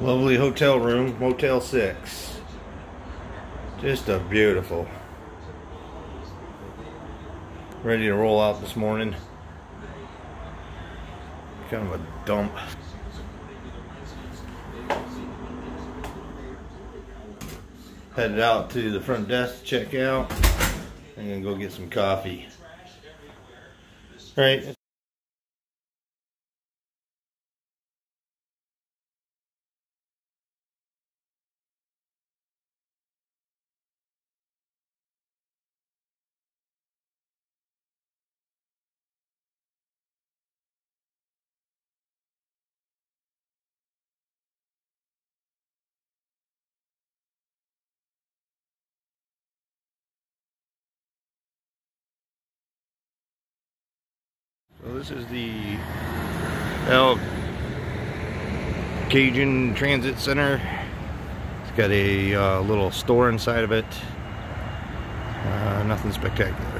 Lovely hotel room, Motel 6. Just a beautiful. Ready to roll out this morning. Kind of a dump. Headed out to the front desk to check out. I'm gonna go get some coffee. All right. This is the El Cajon Transit Center. It's got a uh, little store inside of it. Uh, nothing spectacular.